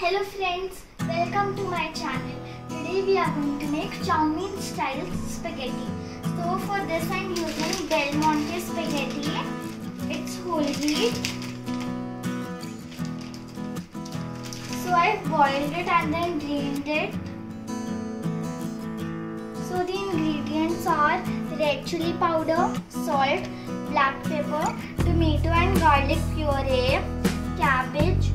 Hello friends, welcome to my channel. Today we are going to make chow mein style spaghetti. So for this I am using Del Monte spaghetti. It's whole wheat. So I boiled it and then drained it. So the ingredients are red chili powder, salt, black pepper, tomato and garlic puree, cabbage,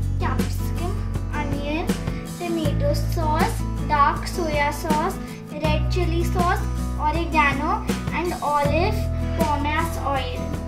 sauce, dark soya sauce, red chili sauce, oregano and olive pomace oil.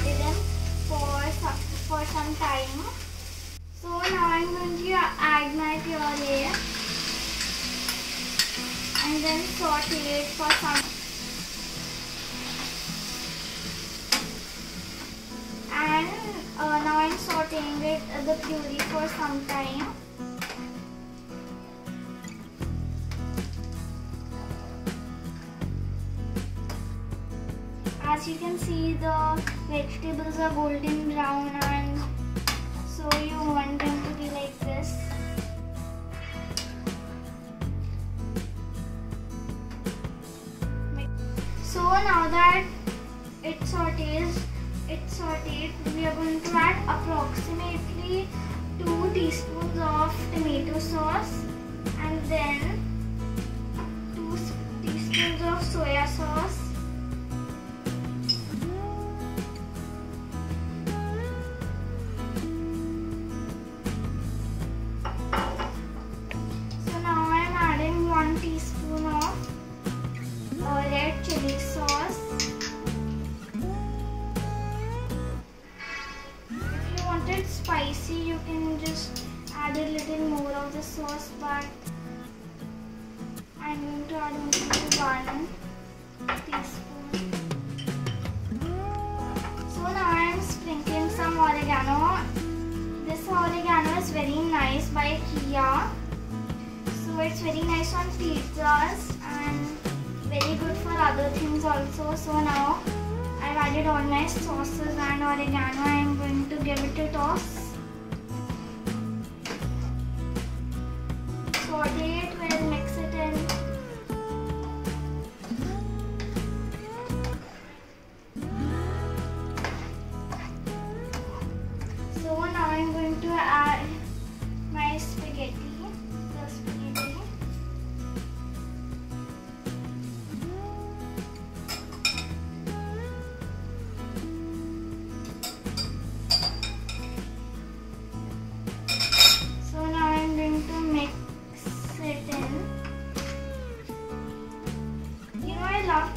For some, for some time. So now I'm going to add my puree and then saute it for some and uh, now I'm sauteing it uh, the puree for some time. As you can see the vegetables are golden brown and so you want them to be like this. So now that it sautés, it's sauteed, we are going to add approximately 2 teaspoons of tomato sauce and then 2 teaspoons of soya sauce the sauce, but I'm going to add only 1 teaspoon. So now I am sprinkling some oregano. This oregano is very nice by Keya. So it's very nice on pizzas and very good for other things also. So now I've added all my sauces and oregano. I am going to give it a toss.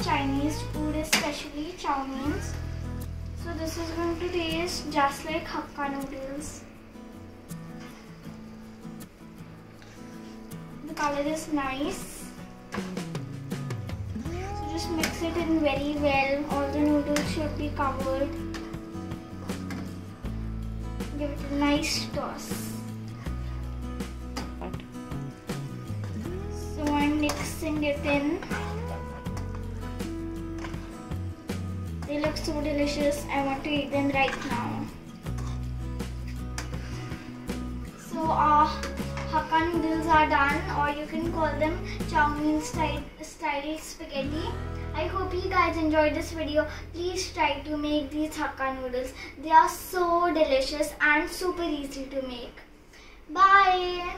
Chinese food, especially chow meins. So this is going to taste just like Hakka noodles. The color is nice. So just mix it in very well. All the noodles should be covered. Give it a nice toss. So I'm mixing it in. Look so delicious. I want to eat them right now. So our Hakka noodles are done or you can call them chow mein style, style spaghetti. I hope you guys enjoyed this video. Please try to make these Hakka noodles. They are so delicious and super easy to make. Bye.